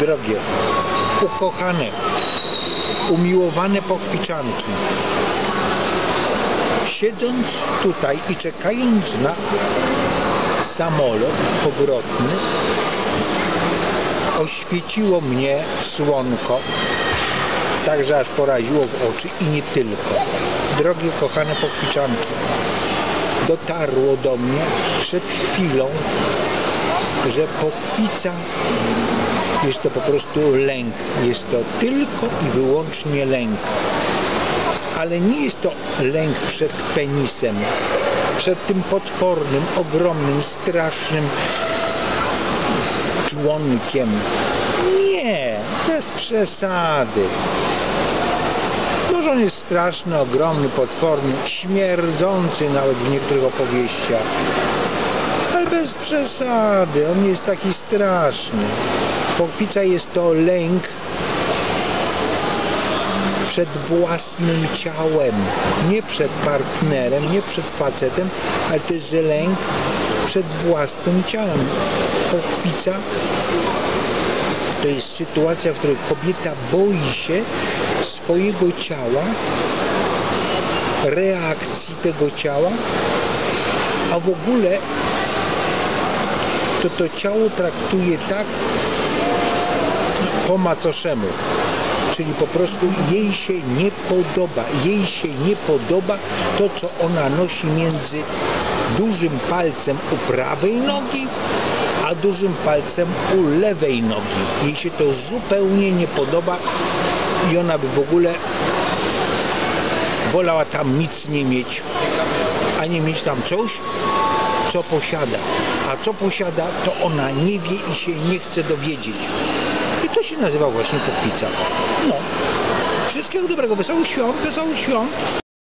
drogie, ukochane, umiłowane pochwiczanki, siedząc tutaj i czekając na samolot powrotny, oświeciło mnie słonko, także aż poraziło w oczy i nie tylko. Drogie, kochane pochwiczanki, dotarło do mnie przed chwilą, że pochwica jest to po prostu lęk. Jest to tylko i wyłącznie lęk. Ale nie jest to lęk przed penisem, przed tym potwornym, ogromnym, strasznym członkiem. Nie, bez przesady. Może on jest straszny, ogromny, potworny, śmierdzący nawet w niektórych opowieściach. Ale bez przesady, on nie jest taki straszny. Pochwica jest to lęk przed własnym ciałem, nie przed partnerem, nie przed facetem, ale to jest lęk przed własnym ciałem. Pochwica to jest sytuacja, w której kobieta boi się swojego ciała, reakcji tego ciała, a w ogóle to to ciało traktuje tak po macoszemu. Czyli po prostu jej się nie podoba. Jej się nie podoba to, co ona nosi między dużym palcem u prawej nogi, a dużym palcem u lewej nogi. Jej się to zupełnie nie podoba i ona by w ogóle wolała tam nic nie mieć, a nie mieć tam coś, co posiada. A co posiada, to ona nie wie i się nie chce dowiedzieć. To się nazywa właśnie pochwica. No. Wszystkiego dobrego, wesołych świąt, wesołych świąt.